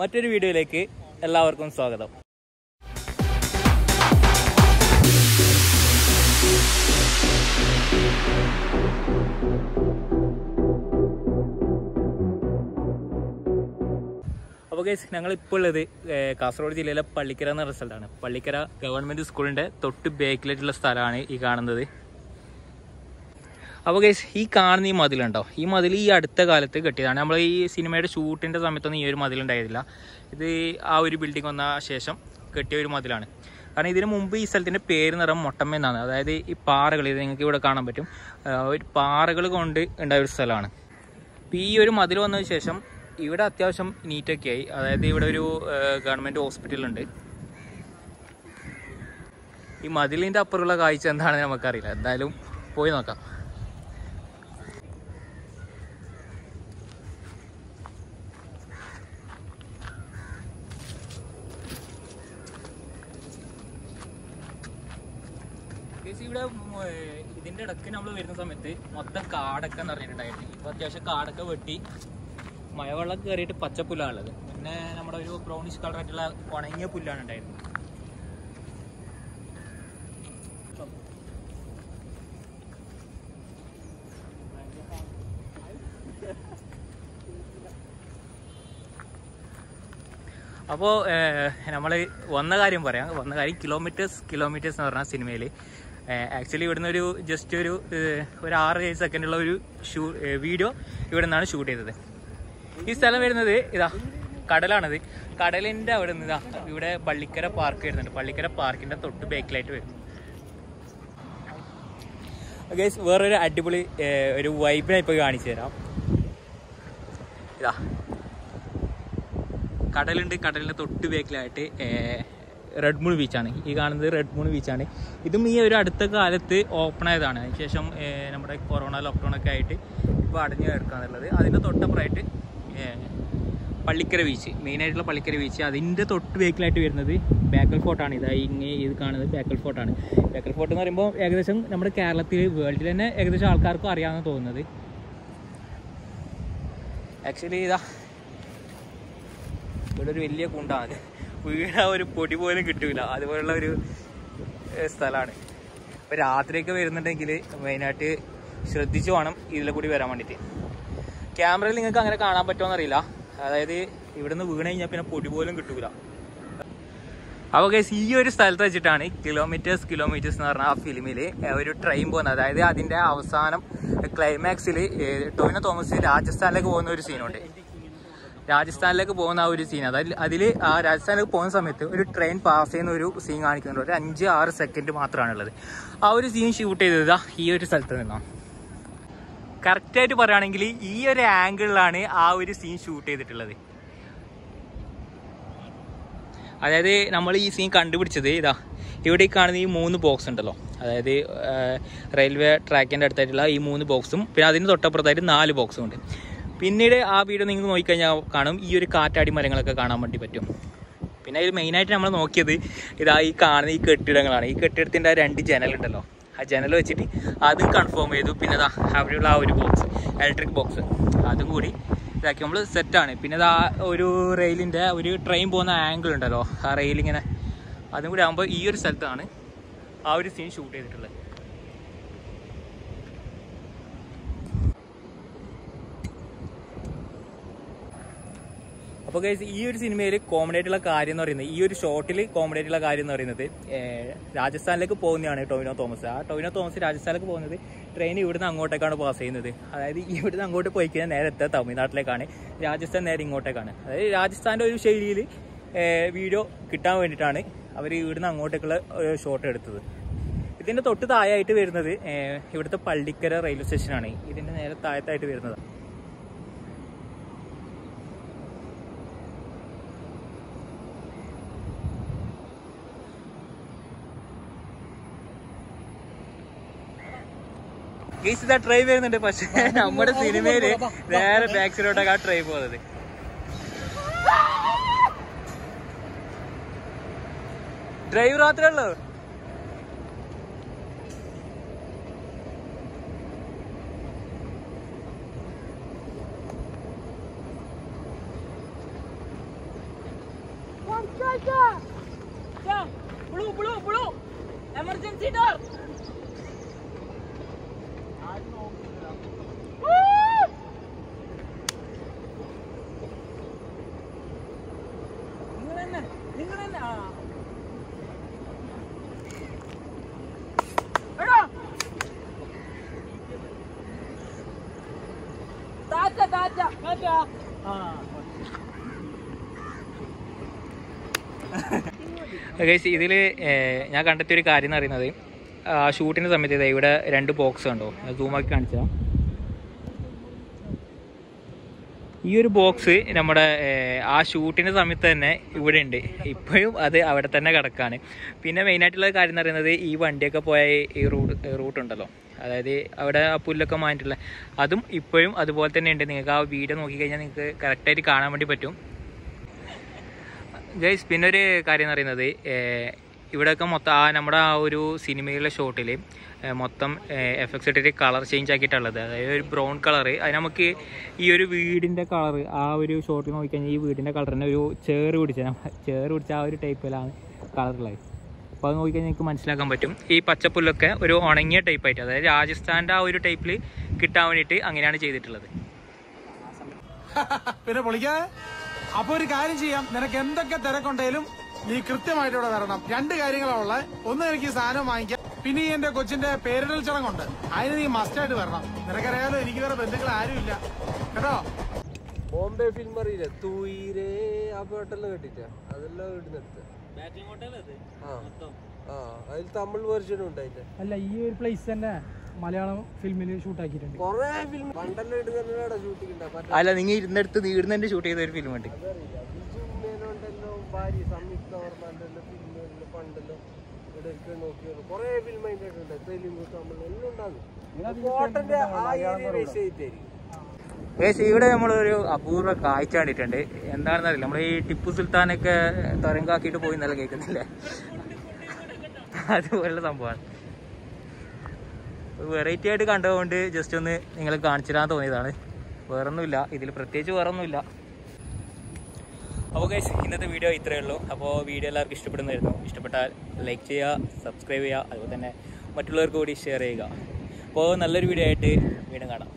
മറ്റൊരു വീഡിയോയിലേക്ക് എല്ലാവർക്കും സ്വാഗതം. അപ്പോൾ ഗൈസ് ഞങ്ങൾ ഇപ്പോൾ ഉള്ളത് കാസർഗോഡ് ജില്ലയിലെ പള്ളിക്കര എന്ന റിസൾട്ടാണ് പള്ളിക്കര ഗവൺമെന്റ് സ്കൂളിന്റെ തൊട്ട് ബേക്കിലായിട്ടുള്ള സ്ഥലമാണ് ഈ കാണുന്നത്. അപ്പോൾ ഗൈസ് ഈ കാണുന്ന ഈ മതിലുണ്ടോ ഈ മതിൽ ഈ അടുത്ത കാലത്ത് കെട്ടിയതാണ്. നമ്മൾ ഈ സിനിമയുടെ ഷൂട്ടിന്റെ സമയത്തൊന്നും ഈ ഒരു മതിലുണ്ടായിരുന്നില്ല ഇത് ആ ഒരു ബിൽഡിംഗ് വന്ന ശേഷം കെട്ടിയ ഒരു മതിലാണ്. കാരണം ഇതിന് മുമ്പ് ഈ സ്ഥലത്തിന്റെ പേര് നിറം മൊട്ടമ്മ എന്നാണ്. അതായത് ഈ പാറകൾ ഇത് നിങ്ങൾക്ക് ഇവിടെ കാണാൻ പറ്റും. ഒരു പാറകൾ കൊണ്ട് ഉണ്ടായ ഒരു സ്ഥലമാണ്. അപ്പോൾ ഈ ഒരു മതിൽ വന്നതിന് ശേഷം ഇവിടെ അത്യാവശ്യം നീറ്റൊക്കെ ആയി. അതായത് ഇവിടെ ഒരു ഗവൺമെന്റ് ഹോസ്പിറ്റലുണ്ട് ഈ മതിലിന്റെ അപ്പുറമുള്ള കാഴ്ച എന്താണെന്ന് നമുക്കറിയില്ല. എന്തായാലും പോയി നോക്കാം. ഗയ്സ് ഇവിടെ ഇതിന്റെ ഇടയ്ക്ക് നമ്മൾ വരുന്ന സമയത്ത് മൊത്തം കാടൊക്കെ നിറഞ്ഞിട്ടുണ്ടായിരുന്നു. ഇപ്പൊ അത്യാവശ്യം കാടൊക്കെ വെട്ടി മഴവെള്ളം കയറിയിട്ട് പച്ചപ്പുല്ലാണ് ഉള്ളത് പിന്നെ നമ്മുടെ ഒരു ബ്രൗണിഷ് കളർ ആയിട്ടുള്ള ഉണങ്ങിയ പുല്ലാണ് ഉണ്ടായിരുന്നത്. അപ്പോൾ നമ്മൾ വന്ന കാര്യം പറയാം. വന്ന കാര്യം കിലോമീറ്റേഴ്സ് കിലോമീറ്റേഴ്സ് എന്ന് പറഞ്ഞ സിനിമയിൽ ആക്ച്വലി ഇവിടുന്ന് ഒരു ജസ്റ്റ് ഒരു ഒരു ആറ് ഏഴ് സെക്കൻഡുള്ള ഒരു ഷൂ വീഡിയോ ഇവിടെ നിന്നാണ് ഷൂട്ട് ചെയ്തത്. ഈ സ്ഥലം വരുന്നത് ഇതാ കടലാണത്. കടലിന്റെ അവിടെ നിന്ന് ഇതാ ഇവിടെ പള്ളിക്കര പാർക്ക് വരുന്നുണ്ട്. പള്ളിക്കര പാർക്കിന്റെ തൊട്ട് ബേക്കിലായിട്ട് വരും. ഗൈസ് വേറൊരു അടിപൊളി ഒരു വൈബിനെ ഇപ്പോൾ കാണിച്ചു തരാം. ഇതാ. കടലുണ്ട് കടലിന്റെ തൊട്ട് ബേക്കിലായിട്ട് റെഡ് മൂൺ ബീച്ചാണ് ഈ കാണുന്നത് റെഡ് മൂൺ ബീച്ചാണ് ഇതും ഈ ഒരു അടുത്ത കാലത്ത് ഓപ്പൺ ആയതാണ്. അതിനുശേഷം നമ്മുടെ കൊറോണ ലോക്ക്ഡൗൺ ഒക്കെ ആയിട്ട് ഇപ്പോൾ അടഞ്ഞു കിടക്കാന്നുള്ളത് അതിന്റെ തൊട്ടപ്പുറമായിട്ട് പള്ളിക്കര ബീച്ച് മെയിനായിട്ടുള്ള പള്ളിക്കര ബീച്ച് അതിന്റെ തൊട്ട് ബേക്കിലായിട്ട് വരുന്നത് ബേക്കൽ ഫോർട്ടാണ് ഇതായി ഇങ്ങനെ ഇത് കാണുന്നത് ബേക്കൽ ഫോർട്ടാണ് ബേക്കൽ ഫോർട്ട് എന്ന് പറയുമ്പോൾ ഏകദേശം നമ്മുടെ കേരളത്തിൽ വേൾഡിൽ തന്നെ ഏകദേശം ആൾക്കാർക്കും അറിയാമെന്ന് തോന്നുന്നത്. ആക്ച്വലി ഇതാ ഇവിടെ ഒരു വലിയ കുണ്ടാണ്. വീണ ഒരു പൊടി പോലും കിട്ടൂല. അതുപോലുള്ള ഒരു സ്ഥലമാണ് അപ്പൊ രാത്രിയൊക്കെ വരുന്നുണ്ടെങ്കിൽ മെയിനായിട്ട് ശ്രദ്ധിച്ചു വേണം ഇതിൽ കൂടി വരാൻ വേണ്ടിയിട്ട് ക്യാമറയിൽ നിങ്ങൾക്ക് അങ്ങനെ കാണാൻ പറ്റുമോ എന്നറിയില്ല. അതായത് ഇവിടുന്ന് വീണ് കഴിഞ്ഞാൽ പിന്നെ പൊടി പോലും കിട്ടൂല. അപ്പോൾ ഗൈസ് ഈ ഒരു സ്ഥലത്ത് വെച്ചിട്ടാണ് കിലോമീറ്റേഴ്സ് കിലോമീറ്റേഴ്സ് എന്ന് പറഞ്ഞ ആ ഫിലിമിൽ ഒരു ട്രെയിൻ പോകുന്നത്. അതായത് അതിന്റെ അവസാനം ക്ലൈമാക്സിൽ ടോവിനോ തോമസ് രാജസ്ഥാനിലേക്ക് പോകുന്ന ഒരു സീനുണ്ട് രാജസ്ഥാനിലേക്ക് പോകുന്ന ആ ഒരു സീൻ അതായത് അതിൽ ആ രാജസ്ഥാനിലേക്ക് പോകുന്ന സമയത്ത് ഒരു ട്രെയിൻ പാസ് ചെയ്യുന്ന ഒരു സീൻ കാണിക്കുന്നുണ്ട്. ഒരു അഞ്ച് ആറ് സെക്കൻഡ് മാത്രമാണുള്ളത്. ആ ഒരു സീൻ ഷൂട്ട് ചെയ്തത് ഈ ഒരു സ്ഥലത്ത് നിന്നാണ് കറക്റ്റായിട്ട് പറയുകയാണെങ്കിൽ ഈ ഒരു ആംഗിളിലാണ് ആ ഒരു സീൻ ഷൂട്ട് ചെയ്തിട്ടുള്ളത്. അതായത് നമ്മൾ ഈ സീൻ കണ്ടുപിടിച്ചത് ഇതാ. ഇവിടെ കാണുന്ന ഈ മൂന്ന് ബോക്സ് ഉണ്ടല്ലോ. അതായത് റെയിൽവേ ട്രാക്കിന്റെ അടുത്തായിട്ടുള്ള ഈ മൂന്ന് ബോക്സും പിന്നെ അതിന് തൊട്ടപ്പുറത്തായിട്ട് നാല് ബോക്സും ഉണ്ട്. പിന്നീട് ആ വീഡിയോ നിങ്ങൾ നോക്കിക്കഴിഞ്ഞാൽ കാണും. ഈ ഒരു കാറ്റാടി മരങ്ങളൊക്കെ കാണാൻ വേണ്ടി പറ്റും. പിന്നെ അതിൽ മെയിനായിട്ട് നമ്മൾ നോക്കിയത് ഇതാ ഈ കാണുന്ന ഈ കെട്ടിടങ്ങളാണ്. ഈ കെട്ടിടത്തിന്റെ ആ രണ്ട് ജനലുണ്ടല്ലോ ആ ജനൽ വെച്ചിട്ട് അതും കൺഫേം ചെയ്തു. പിന്നെ അതാ അവിടെയുള്ള ആ ഒരു ബോക്സ് ഇലക്ട്രിക് ബോക്സ് അതും കൂടി ഇതാക്കി. നമ്മൾ സെറ്റാണ് പിന്നെ അതാ ഒരു റെയിലിന്റെ ഒരു ട്രെയിൻ പോകുന്ന ആംഗിൾ ഉണ്ടല്ലോ. ആ റെയിലിങ്ങനെ അതും കൂടി ആകുമ്പോൾ ഈ ഒരു സ്ഥലത്താണ് ആ ഒരു സീൻ ഷൂട്ട് ചെയ്തിട്ടുള്ളത്. അപ്പോൾ ഗൈസ് ഈ ഒരു സിനിമയിൽ കോമഡി ആയിട്ടുള്ള കാര്യം എന്ന് പറയുന്നത് ഈ ഒരു ഷോട്ടിൽ കോമഡി ആയിട്ടുള്ള കാര്യം എന്ന് പറയുന്നത് രാജസ്ഥാനിലേക്ക് പോകുന്നതാണ് ടോവിനോ തോമസ്. ആ ടോവിനോ തോമസ് രാജസ്ഥാനിലേക്ക് പോകുന്നത് ട്രെയിൻ ഇവിടുന്ന് അങ്ങോട്ടേക്കാണ് പാസ് ചെയ്യുന്നത്. അതായത് ഇവിടുന്ന് അങ്ങോട്ട് പോയി കഴിഞ്ഞാൽ നേരെ തമിഴ്നാട്ടിലേക്കാണ്. രാജസ്ഥാൻ നേരെ ഇങ്ങോട്ടേക്കാണ്. അതായത് രാജസ്ഥാന്റെ ഒരു ശൈലിയിൽ വീഡിയോ കിട്ടാൻ വേണ്ടിയിട്ടാണ് അവർ ഇവിടുന്ന് അങ്ങോട്ടേക്കുള്ള ഷോട്ട് എടുത്തത്. ഇതിന്റെ തൊട്ട് താഴായിട്ട് വരുന്നത് ഇവിടുത്തെ പള്ളിക്കര റെയിൽവേ സ്റ്റേഷനാണ് ഇതിന്റെ നേരെ താഴത്തായിട്ട് വരുന്നത് ഗെയ്സ് ഇതാ ട്രൈ വരുന്നുണ്ട് പക്ഷേ നമ്മുടെ സിനിമയിൽ നേരെ ബാക്ക് സൈഡോട്ടൊക്കെ ആ ട്രൈ പോകുന്നത് ഡ്രൈവ് മാത്രമേ ഉള്ളൂ blue blue blue emergency door നിങ്ങൾ തന്നെ നിങ്ങൾ തന്നെ ആ എടാ താറ്റ താറ്റ താറ്റ ആ ഗൈസ് ഇതിൽ ഞാൻ കണ്ടെത്തിയ ഒരു കാര്യം എന്ന് പറയുന്നത് ഷൂട്ടിന്റെ സമയത്ത് ഇതാ ഇവിടെ രണ്ട് ബോക്സ് ഉണ്ടോ സൂമാക്കി കാണിച്ചാൽ ഈ ഒരു ബോക്സ് നമ്മുടെ ആ ഷൂട്ടിന്റെ സമയത്ത് തന്നെ ഇവിടെ ഉണ്ട്. ഇപ്പോഴും അത് അവിടെ തന്നെ കിടക്കാണ്. പിന്നെ മെയിനായിട്ടുള്ള കാര്യം എന്ന് പറയുന്നത് ഈ വണ്ടിയൊക്കെ പോയ ഈ റൂട്ട് റൂട്ട് ഉണ്ടല്ലോ. അതായത് അവിടെ ആ പുല്ലൊക്കെ മാറ്റിട്ടുള്ള അതും ഇപ്പോഴും അതുപോലെ തന്നെ ഉണ്ട്. നിങ്ങൾക്ക് ആ വീഡിയോ നോക്കിക്കഴിഞ്ഞാൽ നിങ്ങൾക്ക് കറക്റ്റായിട്ട് കാണാൻ വേണ്ടി പറ്റും. ഗൈസ് പിന്നെ ഒരു കാര്യം എന്ന് പറയുന്നത് ഇവിടെയൊക്കെ മൊത്തം ആ നമ്മുടെ ആ ഒരു സിനിമയിലെ ഷോട്ടിൽ മൊത്തം എഫ് എക്സ് ഇട്ടിട്ട് കളർ ചേഞ്ച് ആക്കിയിട്ടുള്ളത്. അതായത് ഒരു ബ്രൗൺ കളർ അത് നമുക്ക് ഈ ഒരു വീടിന്റെ കളർ ആ ഒരു ഷോട്ടിൽ നോക്കിക്കഴിഞ്ഞാൽ ഈ വീടിന്റെ കളർ തന്നെ ഒരു ചേറ് പിടിച്ച ചേറ് പിടിച്ച ആ ഒരു ടൈപ്പിലാണ് കളറുള്ളത് അപ്പോൾ അത് നോക്കിക്കഴിഞ്ഞാൽ നിങ്ങൾക്ക് മനസ്സിലാക്കാൻ പറ്റും. ഈ പച്ചപ്പുല്ലൊക്കെ ഒരു ഉണങ്ങിയ ടൈപ്പായിട്ട് അതായത് രാജസ്ഥാന്റെ ആ ഒരു ടൈപ്പിൽ കിട്ടാൻ വേണ്ടിയിട്ട് അങ്ങനെയാണ് ചെയ്തിട്ടുള്ളത്. പിന്നെ പൊളിക്കാ അപ്പോൾ ഒരു കാര്യം ചെയ്യാം. നിനക്ക് എന്തൊക്കെ തിരക്കുണ്ടെങ്കിലും നീ കൃത്യമായിട്ട് ഇവിടെ വരണം രണ്ട് കാര്യങ്ങളാണുള്ളത് ഒന്ന് എനിക്ക് സാധനം വാങ്ങിക്കാം. പിന്നെ ഈ എന്റെ കൊച്ചിന്റെ പേരിടൽ ചടങ്ങുണ്ട്. അതിന് നീ മസ്റ്റായിട്ട് വരണം. നിനക്കറിയാലോ എനിക്ക് വേറെ ബന്ധുക്കൾ ആരുമില്ല. കേട്ടോ? ബോംബെ ഫിലിം അറിയില്ല? തൂയിരേ ആ പാട്ടെല്ലാം കേട്ടിട്ട. അതെല്ലാം ഇടുന്നെടുത്ത് ആ. ആ അതിൽ തമിഴ് വെർഷനും ഉണ്ട് അതിന്റെ അല്ല ഈ ഒരു പ്ലേസ് തന്നെ മലയാളം ഫിലിമിൽ ഷൂട്ടാക്കിയിട്ടുണ്ട് കൊറേ ഫിലിം പണ്ടെല്ലാം ഇടുന്ന ഷൂട്ട് അല്ല നിങ്ങൾ ഇരുന്നെടുത്ത് നീടുന്നതിന്റെ ഷൂട്ട് ചെയ്ത ഒരു ഫിലിം ഉണ്ട് ഭാര്യ സംയുക്ത വർമ്മന്റെ ഫിലിമുകളിൽ പണ്ടല്ലോ ഇവിടെ ഒക്കെ നോക്കിയാണ് കൊറേ ഫിലിം അതിന്റെ ഉണ്ട്. തെലുങ്ക് തമിഴ് എല്ലാം ഉണ്ടാകും. കോട്ടന്റെ ആ ഏരിയ ബേസ് ചെയ്തിട്ടായിരിക്കും. ഏകദേശം ഇവിടെ നമ്മളൊരു അപൂർവ കാഴ്ച കണ്ടിട്ടുണ്ട്. എന്താണെന്ന് അറിയില്ല നമ്മൾ ഈ ടിപ്പു സുൽത്താനൊക്കെ തരങ്കാക്കിയിട്ട് പോയി എന്നല്ല കേൾക്കുന്നില്ലേ? അതുപോലുള്ള സംഭവമാണ്. വെറൈറ്റി ആയിട്ട് കണ്ടതുകൊണ്ട് ജസ്റ്റ് ഒന്ന് നിങ്ങളെ കാണിച്ചു തരാൻ തോന്നിയതാണ്. വേറൊന്നുമില്ല. ഇതിൽ പ്രത്യേകിച്ച് വേറൊന്നുമില്ല. അപ്പോൾ ഗൈസ് ഇന്നത്തെ വീഡിയോ ഇത്രയേ ഉള്ളൂ. അപ്പോൾ വീഡിയോ എല്ലാവർക്കും ഇഷ്ടപ്പെടുന്നതായിരുന്നു. ഇഷ്ടപ്പെട്ടാൽ ലൈക്ക് ചെയ്യുക സബ്സ്ക്രൈബ് ചെയ്യുക അതുപോലെ തന്നെ മറ്റുള്ളവർക്ക് കൂടി ഷെയർ ചെയ്യുക. അപ്പോൾ നല്ലൊരു വീഡിയോ ആയിട്ട് വീണ്ടും കാണാം.